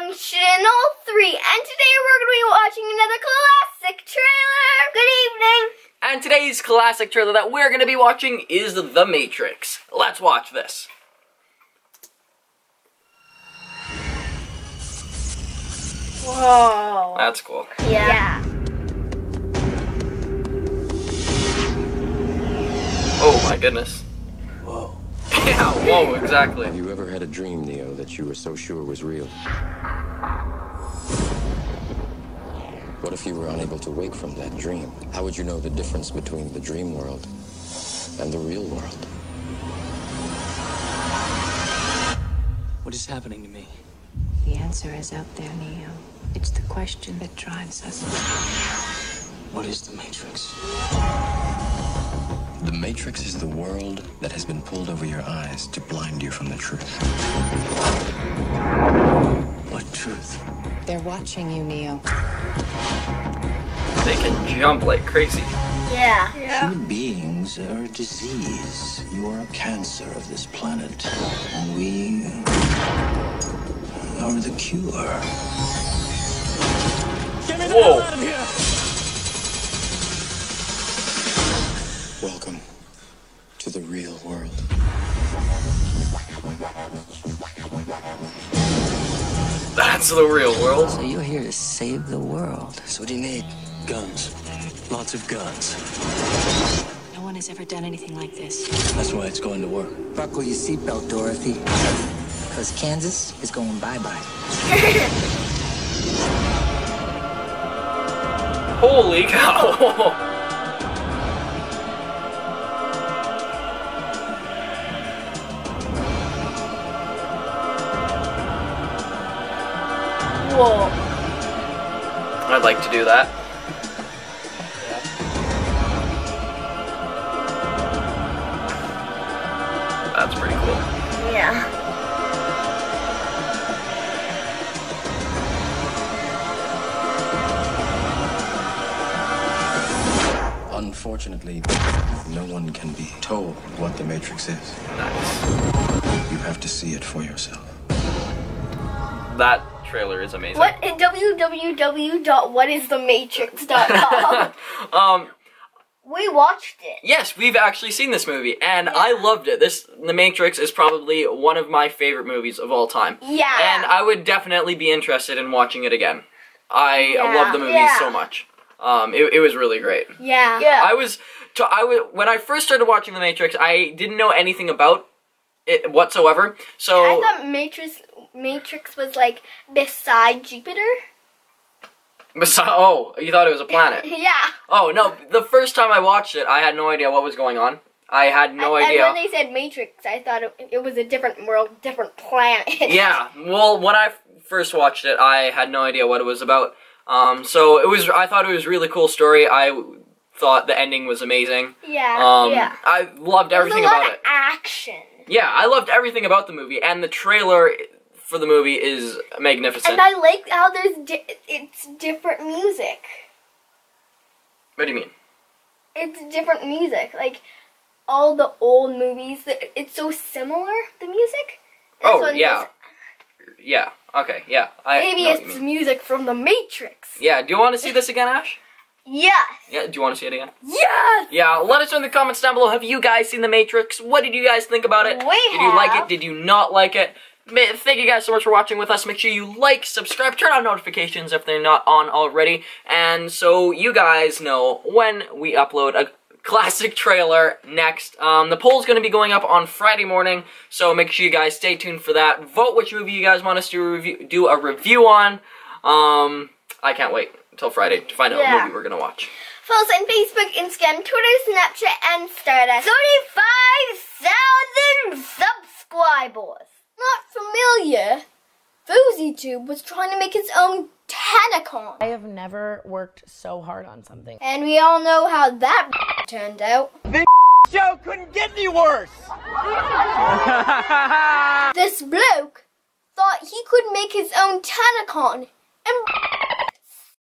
Functional 3, and today we're going to be watching another classic trailer. Good evening. And today's classic trailer that we're going to be watching is The Matrix. Let's watch this. Whoa. That's cool. Yeah. Oh my goodness. Whoa. Yeah, whoa, exactly. Have you ever had a dream, Neo, that you were so sure was real? What if you were unable to wake from that dream? How would you know the difference between the dream world and the real world? What is happening to me? The answer is out there, Neo. It's the question that drives us. What is the Matrix? The Matrix is the world that has been pulled over your eyes to blind you from the truth. What truth? They're watching you, Neo. They can jump like crazy. Yeah. Human beings are a disease. You are a cancer of this planet. And we are the cure. Get me the Whoa. Welcome to the real world. That's the real world. So you're here to save the world. So what do you need? Guns. Lots of guns. No one has ever done anything like this. That's why it's going to work. Buckle your seatbelt, Dorothy. Because Kansas is going bye-bye. Holy cow. Whoa. I'd like to do that. That's pretty cool. Yeah. Unfortunately, no one can be told what the Matrix is. Nice. You have to see it for yourself. That trailer is amazing. What www.whatisthematrix.com. Um, we watched it. yes, we've actually seen this movie, and I loved it. This, The Matrix, is probably one of my favorite movies of all time. Yeah. And I would definitely be interested in watching it again. I Yeah. love the movie Yeah. so much. Um, it, it was really great. Yeah. Yeah. I was, to, I was when I first started watching The Matrix, I didn't know anything about it whatsoever. So I thought Matrix Matrix was like beside Jupiter. Beside, oh, you thought it was a planet? Yeah. oh no! The first time I watched it, I had no idea what was going on. I had no idea. And when they said Matrix, I thought it, it was a different world, different planet. yeah. Well, when I first watched it, I had no idea what it was about. Um, so it was. I thought it was a really cool story. I thought the ending was amazing. Yeah. Um, yeah. I loved everything about it. action. Yeah, I loved everything about the movie, and the trailer for the movie is magnificent. And I like how there's di- it's different music. what do you mean? It's different music. Like all the old movies, it's so similar. The music. Oh, yeah. Yeah. Okay. Yeah. I Maybe know what you it's music from the Matrix. Yeah. Do you want to see this again, Ashe? Yes. Yeah. Do you want to see it again? Yes. Yeah. Let us know in the comments down below. Have you guys seen The Matrix? What did you guys think about it? We did you like it? Did you not like it? Thank you guys so much for watching with us. Make sure you like, subscribe, turn on notifications if they're not on already, and so you guys know when we upload a classic trailer next. Um, the poll's going to be going up on Friday morning, so make sure you guys stay tuned for that. Vote which movie you guys want us to review, do a review on. Um, I can't wait until Friday to find out Yeah. what movie we're going to watch. Follow us on Facebook, Instagram, Twitter, Snapchat, and Stardust. 35,000 subscribers. Not familiar. FouseyTube was trying to make its own Tanacon. I have never worked so hard on something. And we all know how that turned out. This show couldn't get any worse. This bloke thought he could make his own Tanacon and